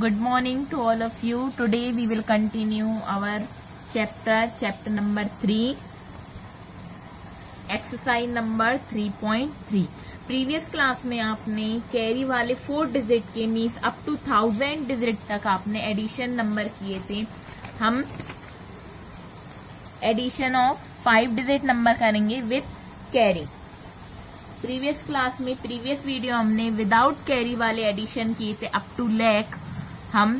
Good morning to all of you today we will continue our chapter chapter number three exercise number three point three previous class में आपने carry वाले four digit के means up to thousand digit तक आपने addition number किए थे हम addition of five digit number करेंगे विथ कैरी प्रीवियस क्लास में प्रीवियस वीडियो हमने विदाउट कैरी वाले एडिशन किए थे अप टू लैख हम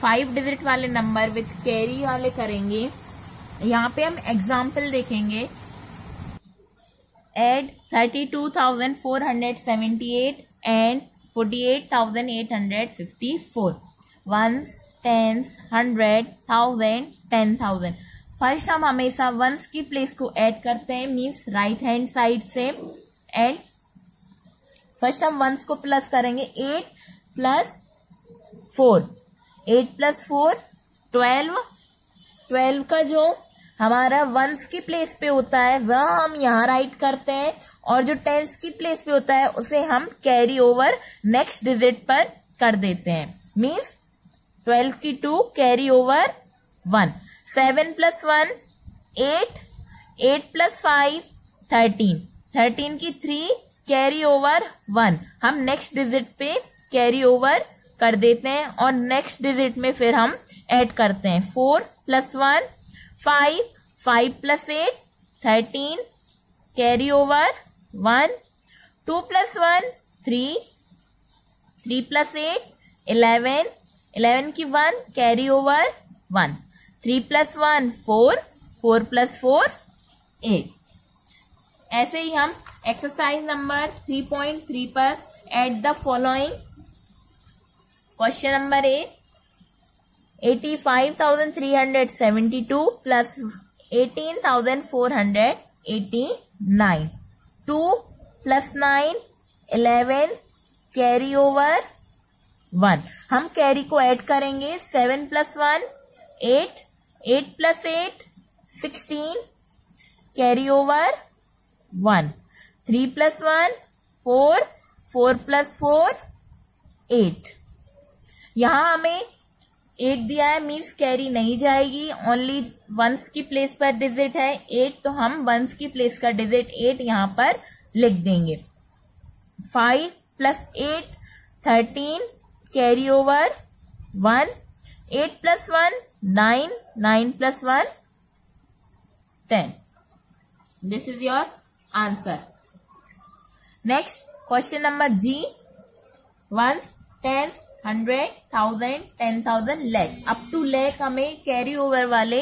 फाइव डिजिट वाले नंबर विथ कैरी वाले करेंगे यहाँ पे हम एग्जाम्पल देखेंगे add thirty two thousand four hundred seventy eight and forty eight thousand eight hundred fifty four ones tens hundred thousand ten thousand first हम हमेशा वंस की प्लेस को ऐड करते हैं मीन्स राइट हैंड साइड से and first हम ones को plus करेंगे eight plus four eight plus four twelve twelve का जो हमारा वंस की प्लेस पे होता है वह हम यहाँ राइट करते हैं और जो टेंस की प्लेस पे होता है उसे हम कैरी ओवर नेक्स्ट डिजिट पर कर देते हैं मीन्स ट्वेल्व की two carry over one seven plus one eight eight plus five thirteen thirteen की थ्री कैरी ओवर वन हम नेक्स्ट डिजिट पे कैरी ओवर कर देते हैं और नेक्स्ट डिजिट में फिर हम ऐड करते हैं four plus one five five plus eight thirteen carry over one two plus one three three plus eight eleven eleven की one carry over one three plus one four four plus four eight ऐसे ही हम exercise number three point three पर add the following question number A eighty five thousand three hundred seventy two plus eighteen thousand four hundred eighty nine two plus nine eleven carry over one हम carry को add करेंगे seven plus one eight eight plus eight sixteen carry over one three plus one four four plus four eight यहाँ हमें eight दिया है means carry नहीं जाएगी only ones की प्लेस पर डिजिट है एट तो हम वंस की प्लेस का डिजिट एट यहाँ पर लिख देंगे five plus eight thirteen carry over one eight plus one nine nine plus one ten this is your answer next question number G ones tenth hundred thousand ten thousand lakh up to lakh हमें carry over वाले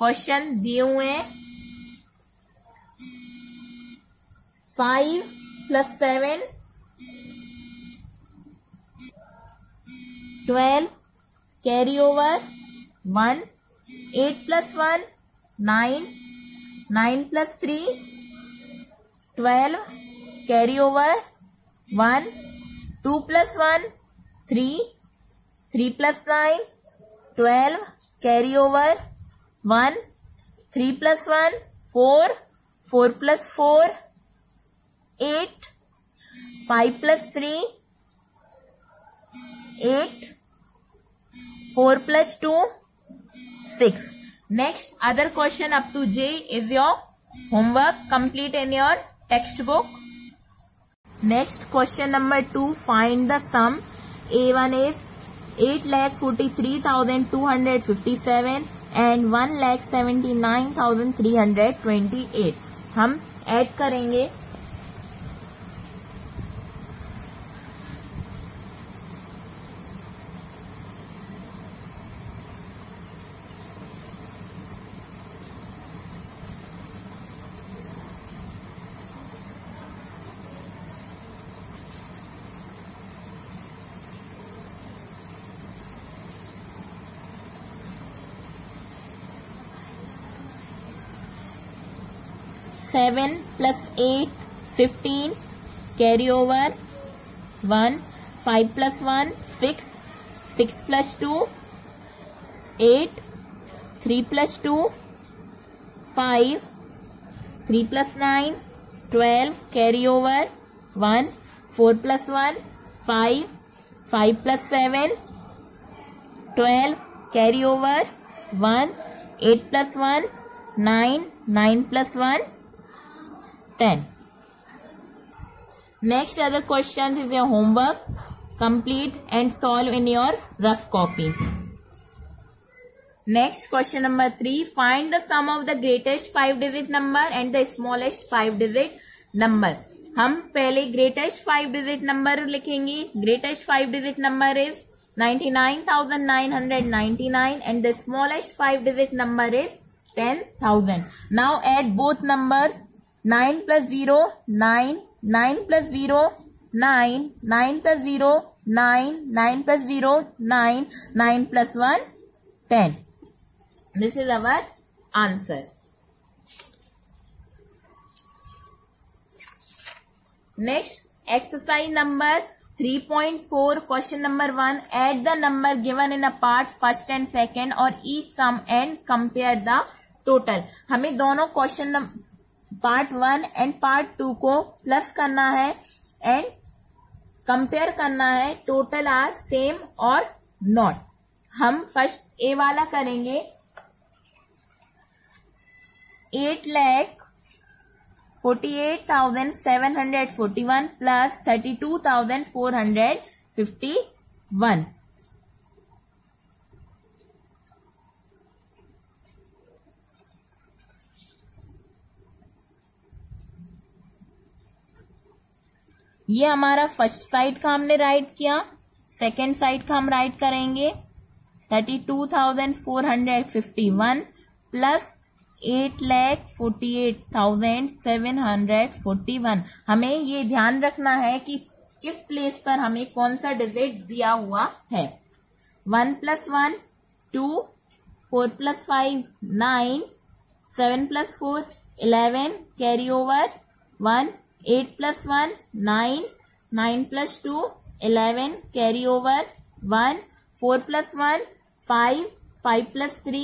question दिए हुए हैं five plus seven twelve carry over one eight plus one nine nine plus three twelve carry over one 2 plus 1, 3. 3 plus 9, 12. Carry over 1. 3 plus 1, 4. 4 plus 4, 8. 5 plus 3, 8. 4 plus 2, 6. Next, other question up to J is your homework. Complete in your textbook. Next question number two find the sum A one is eight lakh forty three thousand two hundred fifty seven and one lakh seventy nine thousand three hundred twenty eight हम add करेंगे seven plus eight fifteen carry over one five plus one six six plus two eight three plus two five three plus nine twelve carry over one four plus one five five plus seven twelve carry over one eight plus one nine nine plus one ten next other question is your homework complete and solve in your rough copy next question number three find the sum of the greatest five digit number and the smallest five digit number हम पहले greatest five digit number लिखेंगे greatest five digit number is 99,999 and the smallest five digit number is 10,000. Now add both numbers nine plus zero nine nine plus zero nine nine plus zero nine nine plus zero nine nine plus one ten this is our answer next exercise number three point four question number one add the number given in a part first and second और each sum and compare the total हमें दोनों question part one and part two को plus करना है and compare करना है total are same or not हम first A वाला करेंगे eight lakh forty eight thousand seven hundred forty one plus thirty two thousand four hundred fifty one ये हमारा फर्स्ट साइड का हमने राइट किया सेकेंड साइड का हम राइट करेंगे thirty two thousand four hundred fifty one plus eight lakh forty eight thousand seven hundred forty one हमें ये ध्यान रखना है कि किस प्लेस पर हमें कौन सा डिजिट दिया हुआ है one plus one two four plus five nine seven plus four eleven carry over one eight plus one nine nine plus two eleven carry over one four plus one five five plus three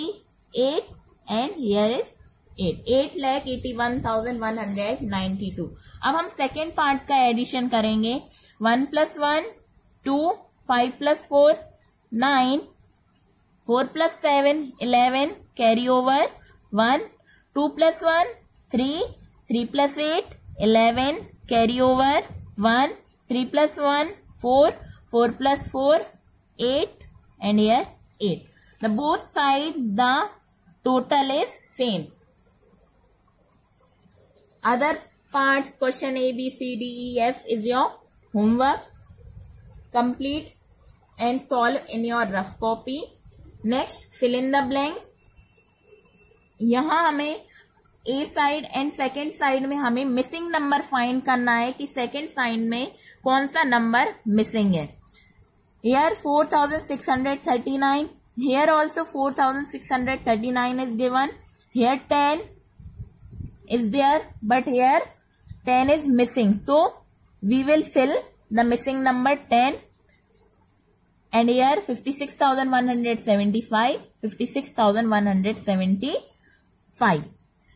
eight and here is eight eight lakh eighty one thousand one hundred ninety two अब हम second part का addition करेंगे one plus one two five plus four nine four plus seven eleven carry over one two plus one three three plus eight eleven carry over one three plus one four four plus four eight and here 8 the both sides the total is same other parts question a b c d e f is your homework complete and solve in your rough copy next fill in the blanks यहां हमें A side and second side में हमें missing number find करना है कि second side में कौन सा नंबर मिसिंग है here 4639 here also four thousand six also 4639 is given here ten is there but here ten is missing so we will fill the missing number ten and here fifty fifty six six thousand thousand one one hundred seventy five hundred seventy five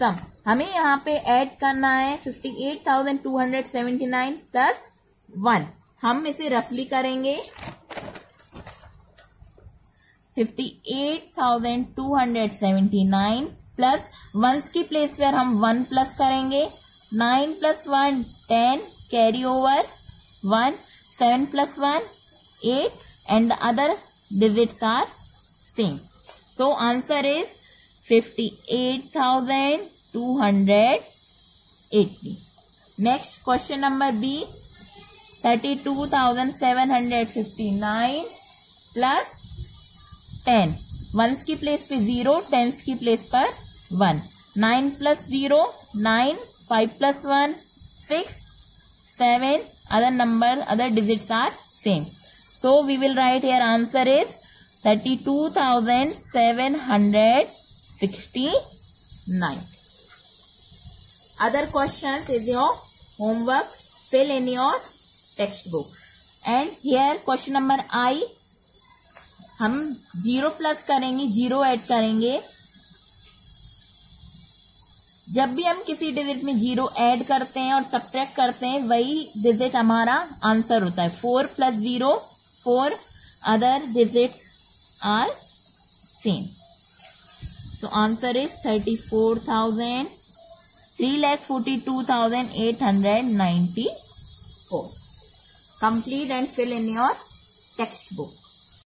sum हमें यहाँ पे add करना है fifty eight thousand two hundred seventy nine plus one हम इसे रफली करेंगे fifty eight thousand two hundred seventy nine plus ones की प्लेस पर हम वन प्लस करेंगे nine plus one ten carry over one seven plus one eight and the other digits are same so answer is next question number B thirty two thousand seven hundred fifty nine plus ten ones की place पे zero tens की place पर one nine plus zero nine five plus one six seven other number other digit are same so we will write here answer is thirty two thousand seven hundred 69 other questions is your homework fill in your textbook and here question number i हम zero plus करेंगे zero add करेंगे जब भी हम किसी digit में zero add करते हैं और सब्ट्रैक्ट करते हैं वही डिजिट हमारा आंसर होता है four plus zero four other digits are same So answer is 342,894. Complete and fill in your textbook.